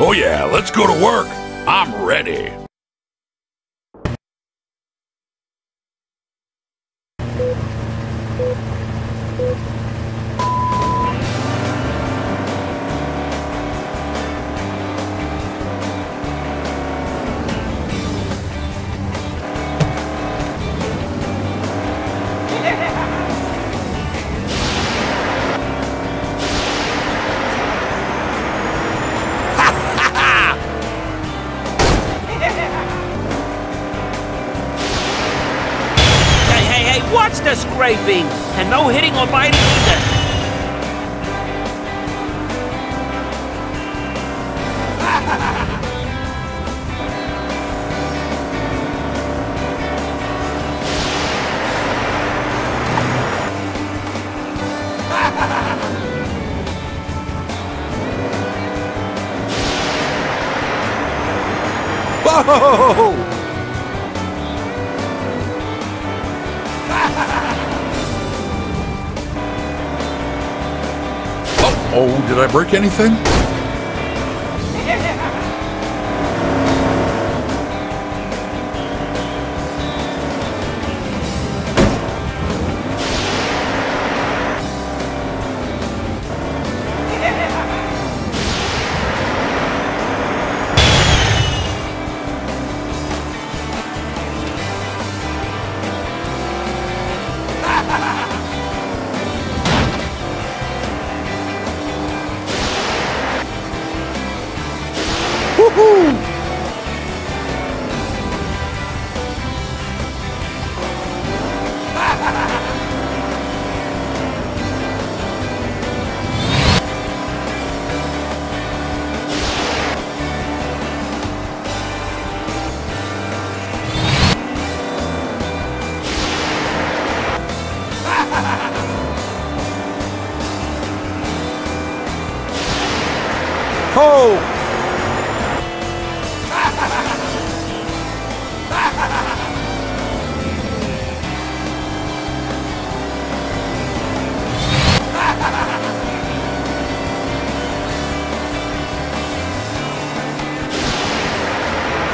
Oh yeah, let's go to work. I'm ready. Watch the scraping! And no hitting or biting either! Whoa! Oh, did I break anything?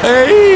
Hey!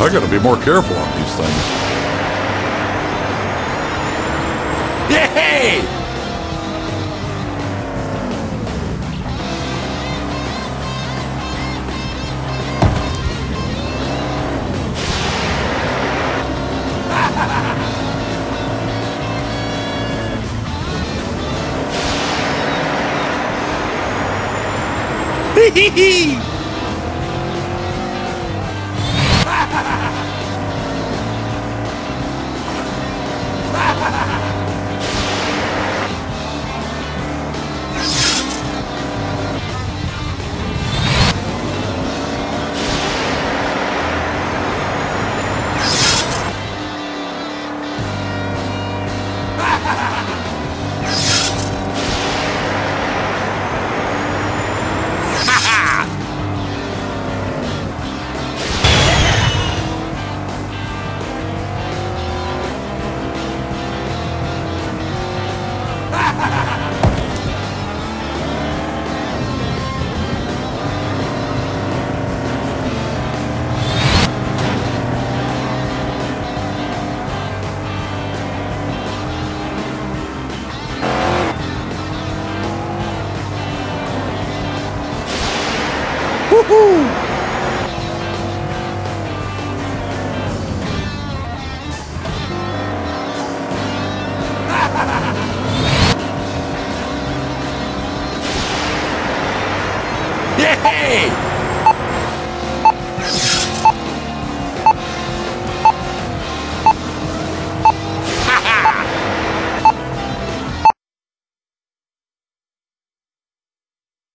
I gotta be more careful on these things. Yay! Hee hee hee!